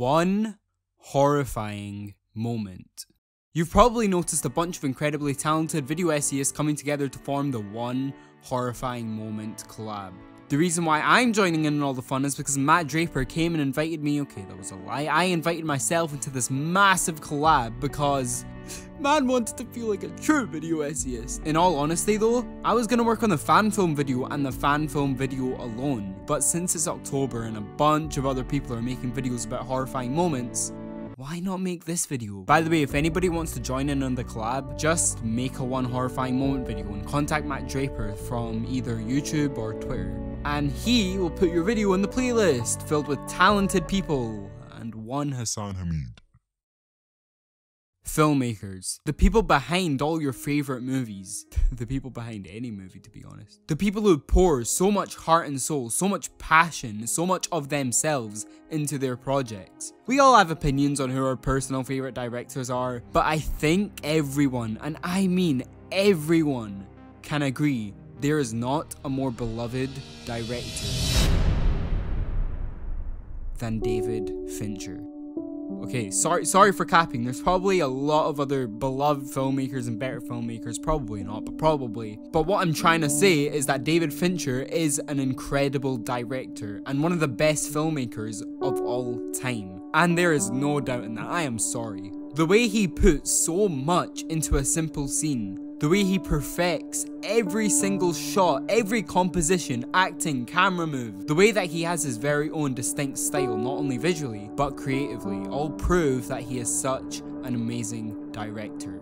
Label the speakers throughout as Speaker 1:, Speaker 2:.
Speaker 1: One horrifying moment. You've probably noticed a bunch of incredibly talented video essayists coming together to form the One Horrifying Moment collab. The reason why I'm joining in on all the fun is because Matt Draper came and invited me, okay that was a lie, I invited myself into this massive collab because man wanted to feel like a true video essayist. In all honesty though, I was gonna work on the fan film video and the fan film video alone, but since it's October and a bunch of other people are making videos about horrifying moments, why not make this video? By the way, if anybody wants to join in on the collab, just make a one horrifying moment video and contact Matt Draper from either YouTube or Twitter. And he will put your video in the playlist filled with talented people and one Hassan Hamid filmmakers, the people behind all your favorite movies, the people behind any movie to be honest, the people who pour so much heart and soul, so much passion, so much of themselves into their projects. We all have opinions on who our personal favorite directors are, but I think everyone, and I mean everyone, can agree there is not a more beloved director than David Fincher. Okay, sorry sorry for capping. There's probably a lot of other beloved filmmakers and better filmmakers, probably not, but probably. But what I'm trying to say is that David Fincher is an incredible director and one of the best filmmakers of all time. And there is no doubt in that. I am sorry. The way he puts so much into a simple scene the way he perfects every single shot, every composition, acting, camera move, the way that he has his very own distinct style, not only visually, but creatively, all prove that he is such an amazing director.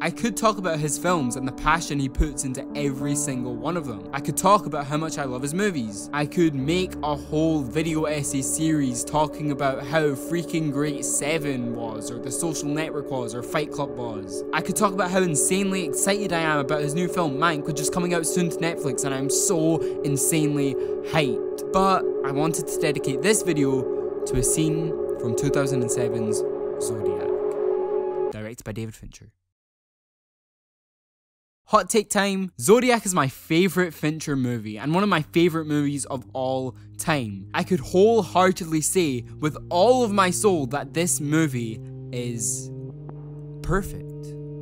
Speaker 1: I could talk about his films and the passion he puts into every single one of them. I could talk about how much I love his movies. I could make a whole video essay series talking about how freaking great Seven was, or The Social Network was, or Fight Club was. I could talk about how insanely excited I am about his new film Mank, which is coming out soon to Netflix, and I'm so insanely hyped. But I wanted to dedicate this video to a scene from 2007's Zodiac, directed by David Fincher. Hot take time Zodiac is my favourite Fincher movie and one of my favourite movies of all time. I could wholeheartedly say with all of my soul that this movie is perfect.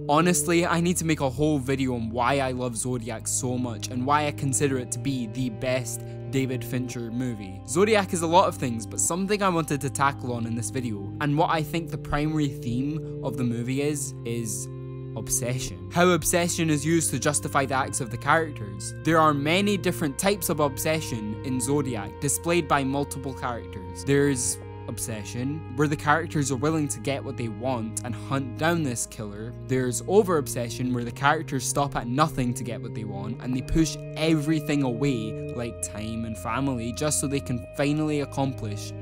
Speaker 1: Honestly, I need to make a whole video on why I love Zodiac so much and why I consider it to be the best David Fincher movie. Zodiac is a lot of things, but something I wanted to tackle on in this video, and what I think the primary theme of the movie is, is obsession. How obsession is used to justify the acts of the characters. There are many different types of obsession in Zodiac, displayed by multiple characters. There's obsession, where the characters are willing to get what they want and hunt down this killer. There's over obsession, where the characters stop at nothing to get what they want and they push everything away, like time and family, just so they can finally accomplish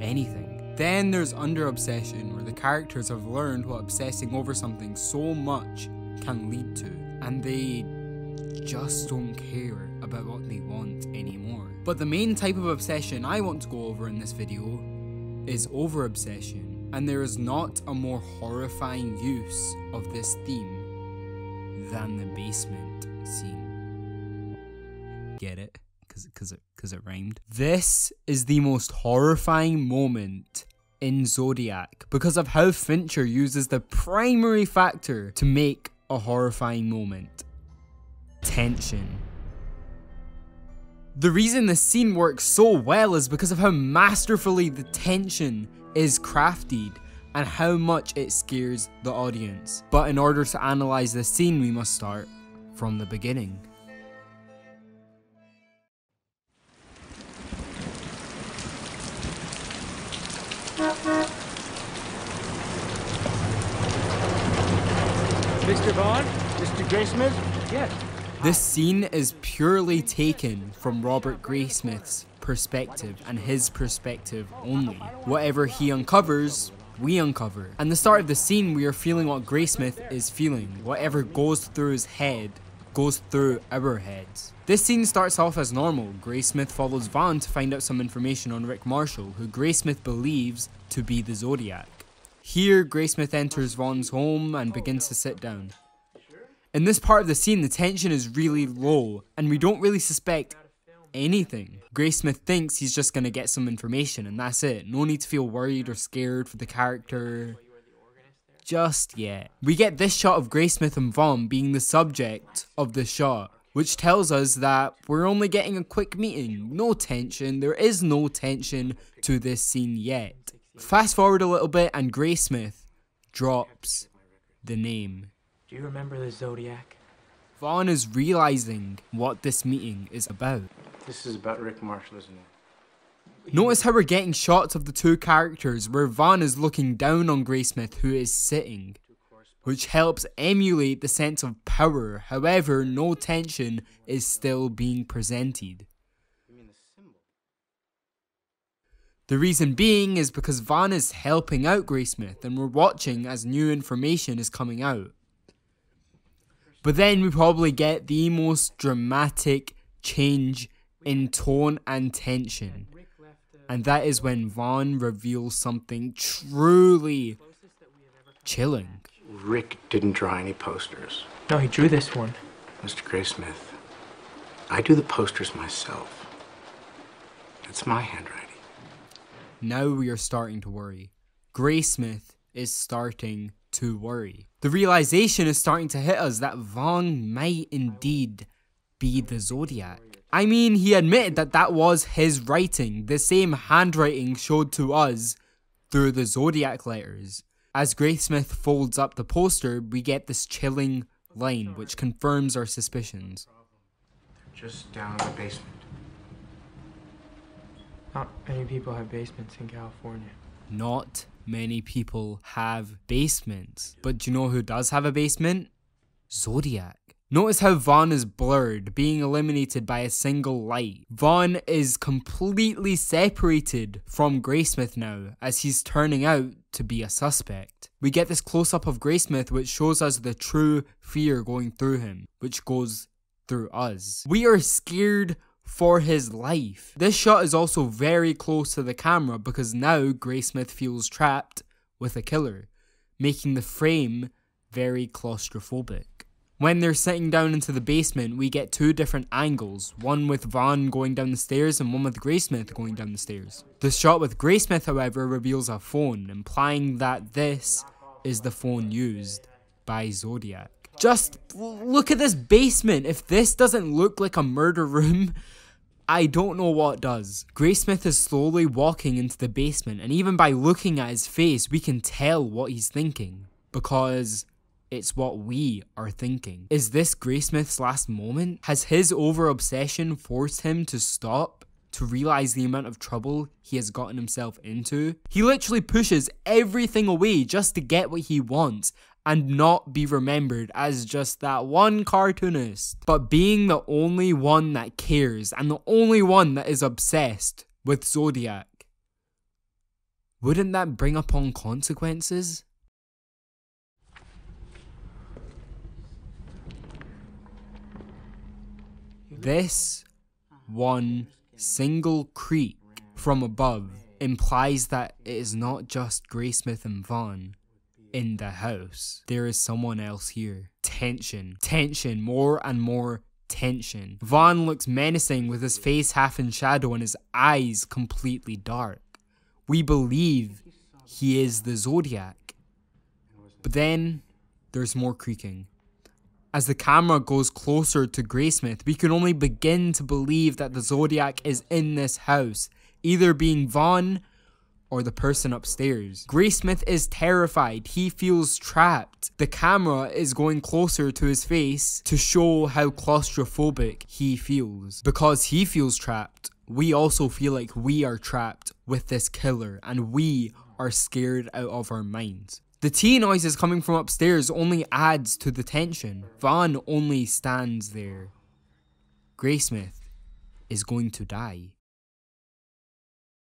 Speaker 1: anything. Then there's under obsession, where the characters have learned what obsessing over something so much can lead to, and they just don't care about what they want anymore. But the main type of obsession I want to go over in this video is over obsession, and there is not a more horrifying use of this theme than the basement scene. Get it? Cause, cause it, cause it rhymed. This is the most horrifying moment in Zodiac because of how Fincher uses the primary factor to make a horrifying moment tension. The reason the scene works so well is because of how masterfully the tension is crafted and how much it scares the audience. But in order to analyse the scene, we must start from the beginning.
Speaker 2: Mr. Vaughn? Mr. Graysmith? Yes.
Speaker 1: This scene is purely taken from Robert Graysmith's perspective and his perspective only. Whatever he uncovers, we uncover. And the start of the scene, we are feeling what Graysmith is feeling. Whatever goes through his head goes through our heads. This scene starts off as normal. Graysmith follows Vaughn to find out some information on Rick Marshall, who Graysmith believes to be the Zodiac. Here, Graysmith enters Vaughn's home and begins to sit down. In this part of the scene, the tension is really low, and we don't really suspect anything. Graysmith thinks he's just gonna get some information, and that's it. No need to feel worried or scared for the character just yet. We get this shot of Graysmith and Vaughn being the subject of the shot, which tells us that we're only getting a quick meeting. No tension, there is no tension to this scene yet. Fast forward a little bit and Graysmith drops the name.
Speaker 3: Do you remember the Zodiac?
Speaker 1: Vaughn is realizing what this meeting is about.
Speaker 2: This is about Rick Marshall, isn't it?
Speaker 1: Notice how we're getting shots of the two characters where Vaughn is looking down on Graysmith who is sitting, which helps emulate the sense of power, however, no tension is still being presented. The reason being is because Vaughn is helping out Graysmith and we're watching as new information is coming out. But then we probably get the most dramatic change in tone and tension and that is when Vaughn reveals something truly chilling.
Speaker 2: Rick didn't draw any posters.
Speaker 3: No, he drew this one.
Speaker 2: Mr. Graysmith, I do the posters myself. It's my handwriting.
Speaker 1: Now we are starting to worry. Graysmith is starting to worry. The realization is starting to hit us that Vaughn might indeed be the Zodiac. I mean, he admitted that that was his writing, the same handwriting showed to us through the Zodiac letters. As Graysmith folds up the poster, we get this chilling line which confirms our suspicions.
Speaker 2: They're just down in the basement.
Speaker 3: Not many people have basements in California.
Speaker 1: Not many people have basements. But do you know who does have a basement? Zodiac. Notice how Vaughn is blurred, being eliminated by a single light. Vaughn is completely separated from Graysmith now, as he's turning out to be a suspect. We get this close up of Graysmith which shows us the true fear going through him, which goes through us. We are scared for his life. This shot is also very close to the camera because now Graysmith feels trapped with a killer, making the frame very claustrophobic. When they're sitting down into the basement, we get two different angles, one with Vaughn going down the stairs and one with Graysmith going down the stairs. The shot with Graysmith, however, reveals a phone, implying that this is the phone used by Zodiac. Just look at this basement. If this doesn't look like a murder room, I don't know what does. Graysmith is slowly walking into the basement, and even by looking at his face, we can tell what he's thinking. Because it's what we are thinking. Is this Graysmith's last moment? Has his over obsession forced him to stop? To realize the amount of trouble he has gotten himself into? He literally pushes everything away just to get what he wants and not be remembered as just that one cartoonist. But being the only one that cares and the only one that is obsessed with Zodiac, wouldn't that bring upon consequences? This one single creak from above implies that it is not just Graysmith and Vaughn in the house. There is someone else here. Tension, tension, more and more tension. Vaughn looks menacing with his face half in shadow and his eyes completely dark. We believe he is the Zodiac. But then there's more creaking. As the camera goes closer to Graysmith, we can only begin to believe that the Zodiac is in this house, either being Vaughn or the person upstairs. Graysmith is terrified. He feels trapped. The camera is going closer to his face to show how claustrophobic he feels. Because he feels trapped, we also feel like we are trapped with this killer and we are scared out of our minds. The tea noises coming from upstairs only adds to the tension. Vaughn only stands there. Graysmith is going to die.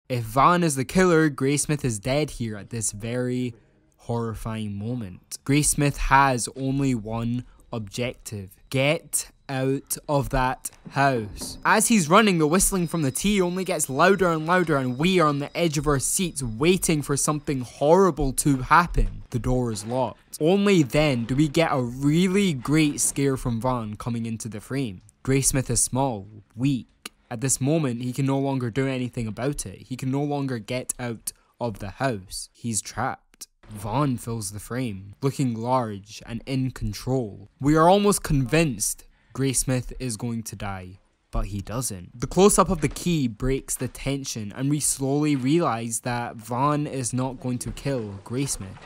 Speaker 1: If Vaughn is the killer, Graysmith is dead here at this very horrifying moment. Graysmith has only one objective. Get out of that house. As he's running, the whistling from the tea only gets louder and louder, and we are on the edge of our seats waiting for something horrible to happen. The door is locked. Only then do we get a really great scare from Vaughn coming into the frame. Graysmith is small, weak. At this moment, he can no longer do anything about it. He can no longer get out of the house. He's trapped. Vaughn fills the frame, looking large and in control. We are almost convinced Graysmith is going to die, but he doesn't. The close up of the key breaks the tension, and we slowly realize that Vaughn is not going to kill Graysmith.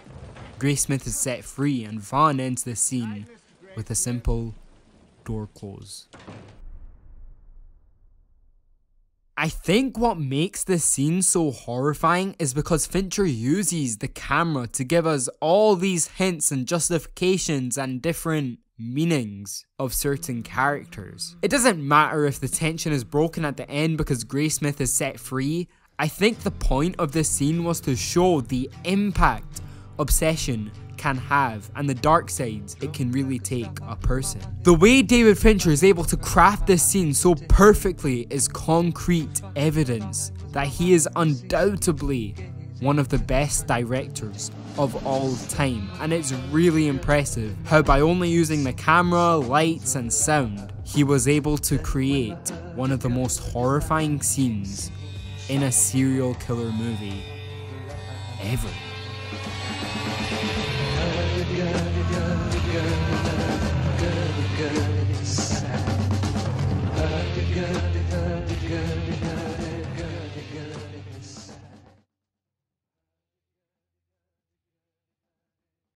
Speaker 1: Graysmith is set free, and Vaughn ends the scene with a simple door close. I think what makes this scene so horrifying is because Fincher uses the camera to give us all these hints and justifications and different meanings of certain characters. It doesn't matter if the tension is broken at the end because Graysmith is set free. I think the point of this scene was to show the impact obsession can have and the dark sides it can really take a person. The way David Fincher is able to craft this scene so perfectly is concrete evidence that he is undoubtedly one of the best directors of all time and it's really impressive how by only using the camera, lights and sound he was able to create one of the most horrifying scenes in a serial killer movie ever.
Speaker 4: Good, good, good, good, good, good, girl, Good, good.